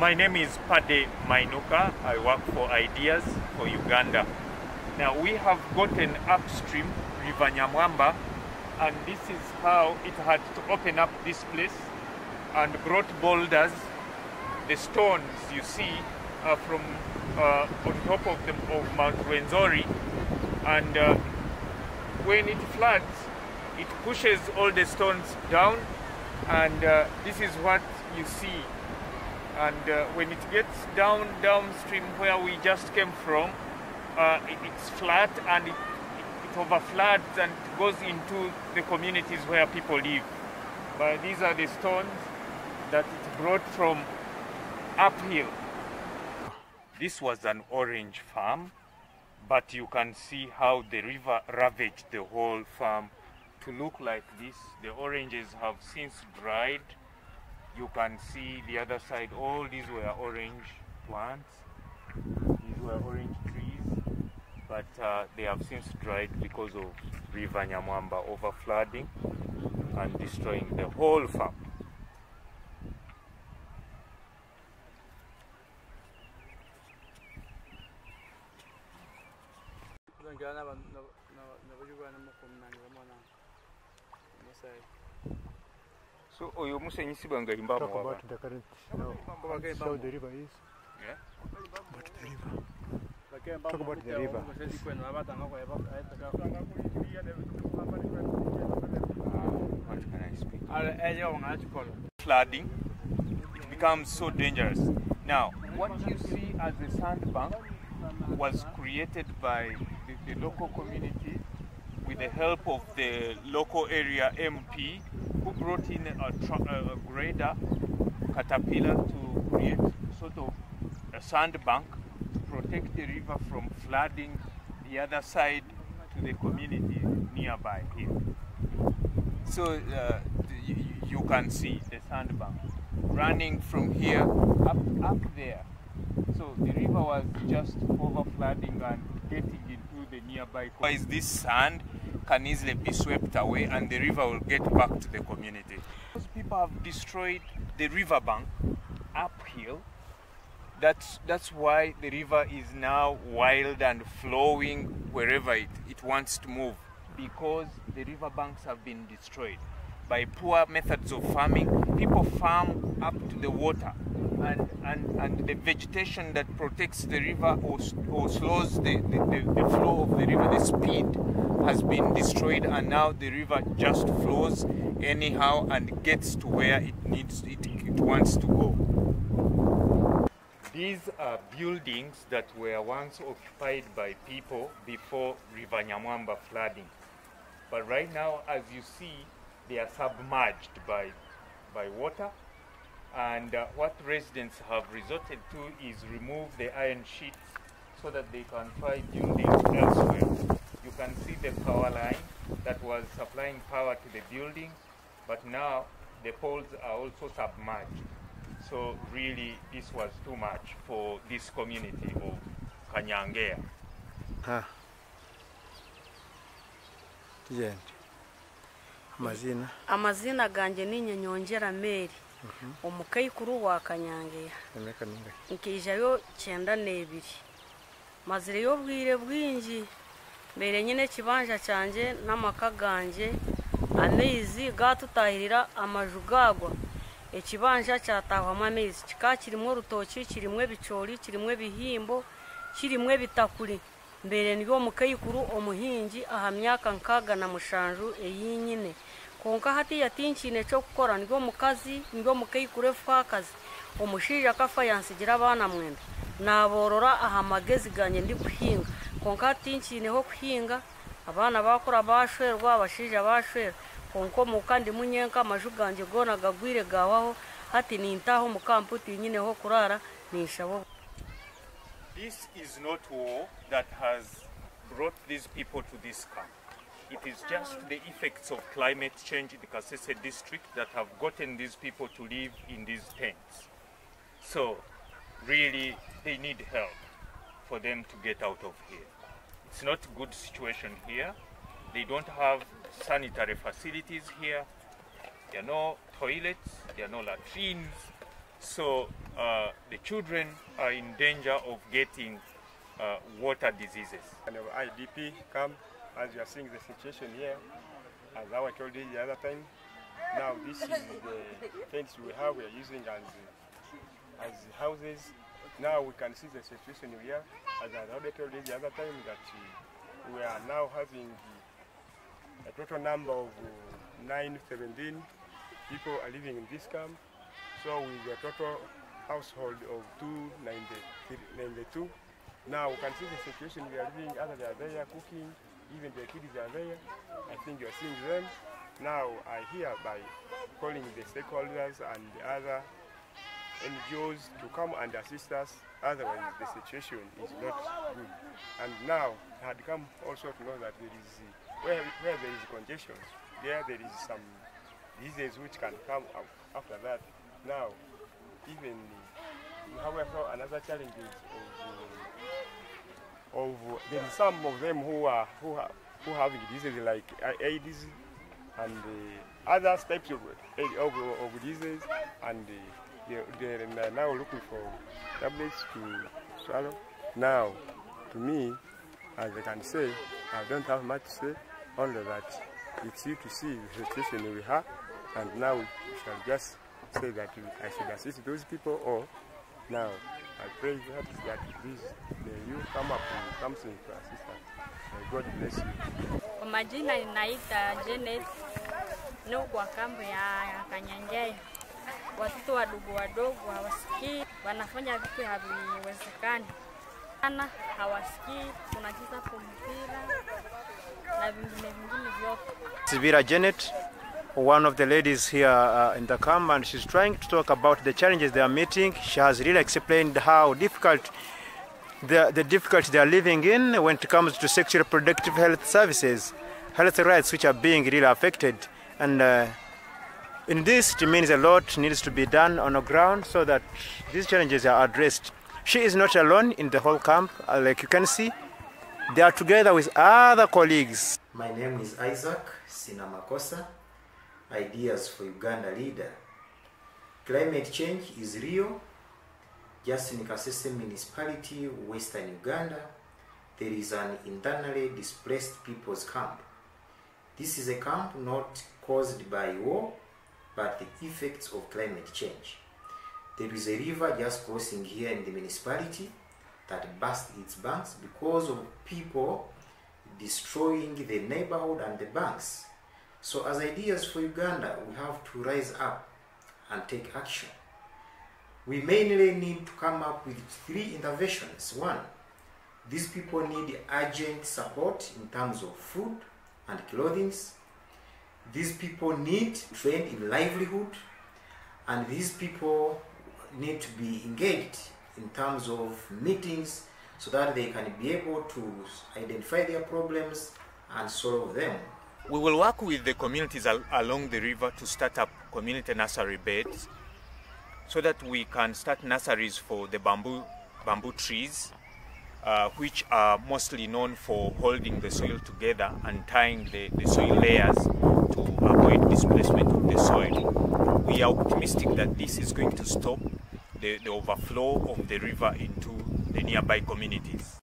My name is Pade Mainuka. I work for Ideas for Uganda. Now we have gotten upstream River Nyamwamba and this is how it had to open up this place and brought boulders. The stones you see are from uh, on top of, the, of Mount Rwenzori and uh, when it floods it pushes all the stones down and uh, this is what you see and uh, when it gets down downstream where we just came from uh, it, it's flat and it, it, overfloods and goes into the communities where people live but these are the stones that it brought from uphill this was an orange farm but you can see how the river ravaged the whole farm to look like this. The oranges have since dried. You can see the other side, all these were orange plants. These were orange trees, but uh, they have since dried because of River Nyamwamba overflooding and destroying the whole farm. So oyo musenyi sibanga himba Talk mwaba. about the current, now, Bakemba how the river is. Yeah. About the river. bakemba Talk about the river. musedi kwenu abatanga kwa ayetaka Uh, what can I speak? ale eje wangala chikolo flooding, it becomes so dangerous. Now, what you see as a sandbank was created by the, the local community with the help of the local area MP who brought in a, a grader, caterpillar to create sort of a sandbank to protect the river from flooding the other side to the community nearby here. So uh, you, you can see the sandbank running from here up up there. So the river was just over flooding and getting into the nearby. Otherwise, this sand can easily be swept away, and the river will get back to the community. Those people have destroyed the riverbank uphill. That's that's why the river is now wild and flowing wherever it, it wants to move because the riverbanks have been destroyed by poor methods of farming. People farm up to the water, and, and, and the vegetation that protects the river or, or slows the, the, the, flow of the river, the speed, has been destroyed, and now the river just flows anyhow and gets to where it needs it, it wants to go. These are buildings that were once occupied by people before River Nyamwamba flooding. But right now, as you see, they are submerged by, by water. And uh, what residents have resorted to is remove the iron sheets so that they can try building elsewhere. You can see the power line that was supplying power to the building, but now the poles are also submerged. So really, this was too much for this community of Kanyangeya. Ha. Tugende. Amazina. amazina ganjye ni nyenyongera meri omukayikuru wa kanyangeya. Emeka mingahe? nkijayo cyenda n'ebiri. Mazireyo obwire bwingi mbere nyine ekibanja kyangye n'amaka amaizi gatutahirira amaju gagwa ekibanja kyatahwamu amaizi. Kika kirimu orutoki kirimu ebicoori kirimu ebihimbo kirimu ebitakuri. Mbere ndi omukayikuru omuhingi aha myaka nkaaga na mushanju eyinyine konka hatiya tinkiine kyokukora ndi omukazi ndi omukayikuru efakazi omushaija akafa yansigira abaana mwenda. Naborora aha magezi ganye ndi kuhinga konka hati tinkiineho kuhinga abaana bakura bashwerwa abashaija bashwera konka omuka ndimu nyenka amaju ganje goona gagwire gawaho hati nintaho omu kampu tinyineho kurara ninshaba This is not war that has brought these people to this camp. It is just the effects of climate change in the Kasese district that have gotten these people to live in these tents. So, really, they need help for them to get out of here. It's not a good situation here. They don't have sanitary facilities here. There are no toilets, there are no latrines. So uh, the children are in danger of getting uh, water diseases. kind of IDP camp, as you are seeing the situation here, as I told you the other time. Now this is the tents we have, we are using as, as houses. Now we can see the situation here, as I already told you the other time, that we are now having a total number of uh, 917 people are living in this camp. So with a total household of 292. Now we can see the situation we are living, others are there cooking, even the kids are there. I think you are seeing them. Now I hear hereby calling the stakeholders and the other NGOs to come and assist us, otherwise the situation is not good. And now I had come also to know that there is, where, where there is congestion, there there is some diseases which can come up after that. Now, even also another challenge is of, there is some of them who are who are who have diseases like AIDS and uh, other types of, of, of diseases and uh, they, they are now looking for tablets to swallow. Now, to me, as I can say, I don't have much to say, only that it's you to see the situation we have, and now we shall just say that I should assist those people, or now I pray that, that this may you come up with something to assist us. May God bless you. Kwa majina ninaita Janet, niko kwa kambi ya ya Kanyanjai. Watoto wadogo wadogo hawasikii, wanafanya vitu haviwezekani sana, hawasikii, tunacheza kwa mpira na vingine vingine vyote. Sibira Janet, one of the ladies here uh, in the camp, and she's trying to talk about the challenges they are meeting. She has really explained how difficult the, the difficulty they are living in when it comes to sexual reproductive health services, health rights which are being really affected. And uh, in this, it means a lot needs to be done on the ground so that these challenges are addressed. She is not alone in the whole camp, uh, like you can see. They are together with other colleagues. My name is Isaac Sinamakosa, Ideas for Uganda leader. Climate change is real. Just in Kasese municipality, western Uganda, there is an internally displaced people's camp. This is a camp not caused by war, but the effects of climate change. There is a river just crossing here in the municipality that burst its banks because of people destroying the neighborhood and the banks. So, as ideas for Uganda, we have to rise up and take action. We mainly need to come up with three interventions. One, these people need urgent support in terms of food and clothing. These people need trade in livelihood, and these people need to be engaged in terms of meetings so that they can be able to identify their problems and solve them. We will work with the communities al- along the river to start up community nursery beds so that we can start nurseries for the bamboo, bamboo trees, uh, which are mostly known for holding the soil together and tying the, the soil layers to avoid displacement of the soil. We are optimistic that this is going to stop the, the overflow of the river into the nearby communities.